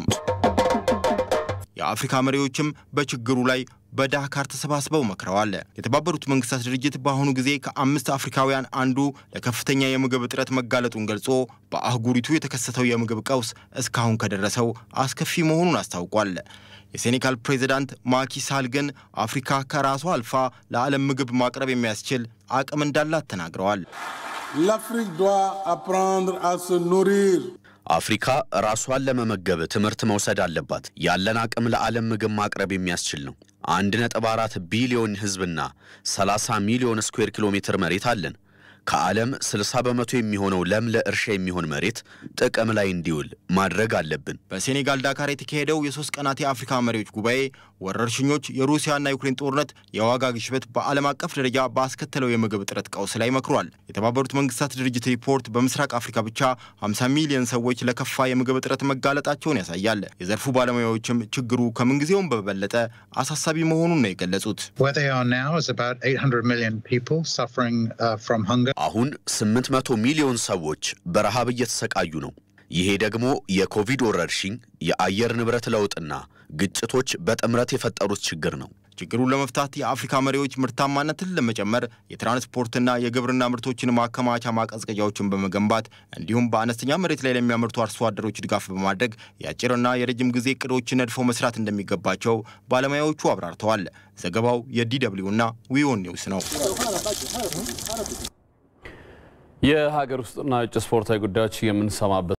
የአፍሪካ መሪዎችም በችግሩ ላይ በዳካር ተሰባስበው መክረዋል። የተባበሩት መንግስታት ድርጅት በአሁኑ ጊዜ ከአምስት አፍሪካውያን አንዱ ለከፍተኛ የምግብ እጥረት መጋለጡን ገልጾ በአህጉሪቱ የተከሰተው የምግብ ቀውስ እስካሁን ከደረሰው አስከፊ መሆኑን አስታውቋል። የሴኔጋል ፕሬዚዳንት ማኪ ሳል ግን አፍሪካ ከራሷ አልፋ ለዓለም ምግብ ማቅረብ የሚያስችል አቅም እንዳላት ተናግረዋል። አፍሪካ ራሷን ለመመገብ ትምህርት መውሰድ አለባት። ያለን አቅም ለዓለም ምግብ ማቅረብ የሚያስችል ነው። አንድ ነጥብ አራት ቢሊዮን ህዝብና 30 ሚሊዮን ስኩዌር ኪሎ ሜትር መሬት አለን። ከዓለም 60 በመቶ የሚሆነው ለም ለእርሻ የሚሆን መሬት ጥቅም ላይ እንዲውል ማድረግ አለብን። በሴኔጋል ዳካር የተካሄደው የሶስት ቀናት የአፍሪካ መሪዎች ጉባኤ ወረርሽኞች፣ የሩሲያና ዩክሬን ጦርነት፣ የዋጋ ግሽበት በዓለም አቀፍ ደረጃ ባስከተለው የምግብ እጥረት ቀውስ ላይ መክሯል። የተባበሩት መንግስታት ድርጅት ሪፖርት በምስራቅ አፍሪካ ብቻ 50 ሚሊዮን ሰዎች ለከፋ የምግብ እጥረት መጋለጣቸውን ያሳያል። የዘርፉ ባለሙያዎችም ችግሩ ከምንጊዜውም በበለጠ አሳሳቢ መሆኑን ነው የገለጹት። አሁን 800 ሚሊዮን ሰዎች በረሃብ እየተሰቃዩ ነው። ይሄ ደግሞ የኮቪድ ወረርሽኝ፣ የአየር ንብረት ለውጥና ግጭቶች በጥምረት የፈጠሩት ችግር ነው። ችግሩን ለመፍታት የአፍሪካ መሪዎች ምርታማነትን ለመጨመር የትራንስፖርትና የግብርና ምርቶችን ማከማቻ ማቀዝቀዣዎችን በመገንባት እንዲሁም በአነስተኛ መሬት ላይ ለሚያመርቱ አርሶ አደሮች ድጋፍ በማድረግ የአጭርና የረጅም ጊዜ እቅዶችን ነድፈው መስራት እንደሚገባቸው ባለሙያዎቹ አብራርተዋል። ዘገባው የ DW ና WION News ነው። የሀገር ውስጥና ውጭ ስፖርታዊ ጉዳዮች የምንሰማበት